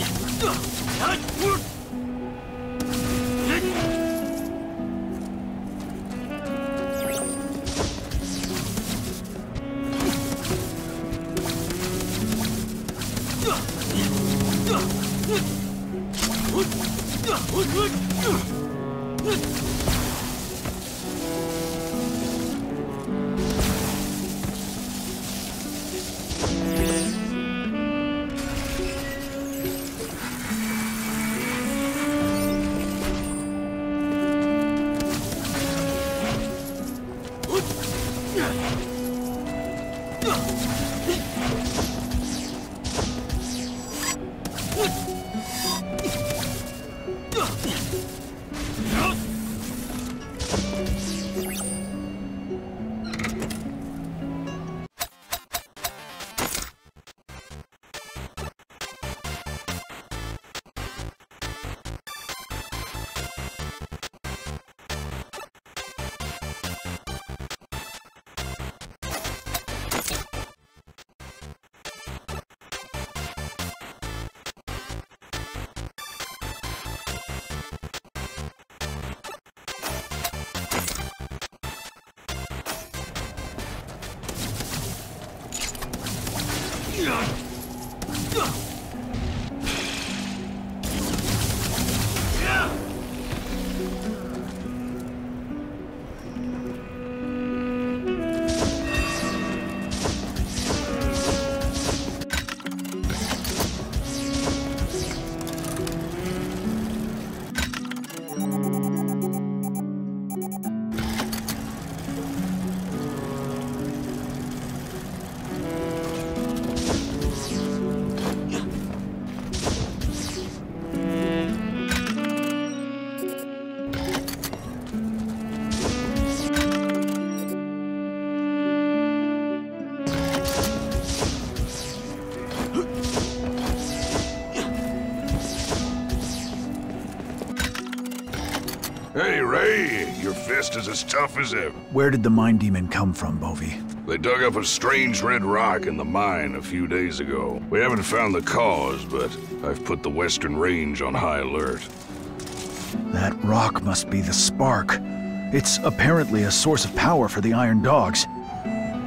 やった! Your fist is as tough as ever. Where did the Mind Demon come from, Bovey? They dug up a strange red rock in the mine a few days ago. We haven't found the cause, but I've put the Western Range on high alert. That rock must be the spark. It's apparently a source of power for the Iron Dogs.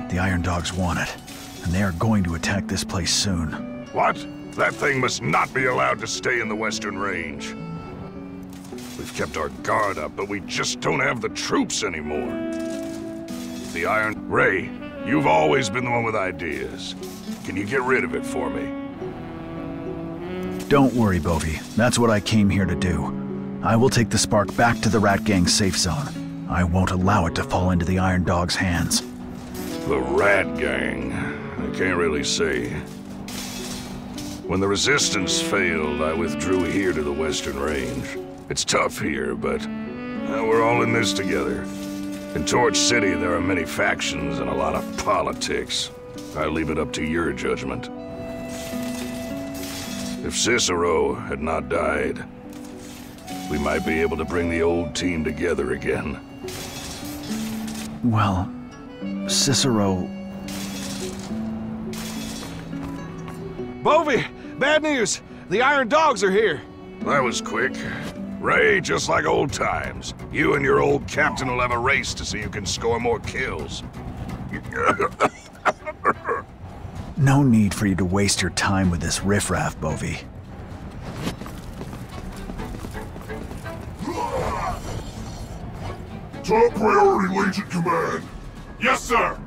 The Iron Dogs want it, and they are going to attack this place soon. What? That thing must not be allowed to stay in the Western Range. Kept our guard up, but we just don't have the troops anymore. The Iron... Ray, you've always been the one with ideas. Can you get rid of it for me? Don't worry, Bovey. That's what I came here to do. I will take the spark back to the Rat Gang safe zone. I won't allow it to fall into the Iron Dog's hands. The Rat Gang. I can't really say. When the Resistance failed, I withdrew here to the Western Range. It's tough here, but uh, we're all in this together. In Torch City, there are many factions and a lot of politics. I leave it up to your judgment. If Cicero had not died, we might be able to bring the old team together again. Well, Cicero... Bovey! Bad news! The Iron Dogs are here! That was quick. Ray, just like old times. You and your old captain will have a race to see who can score more kills. No need for you to waste your time with this riffraff, Bovey. Top priority, Legion Command. Yes, sir!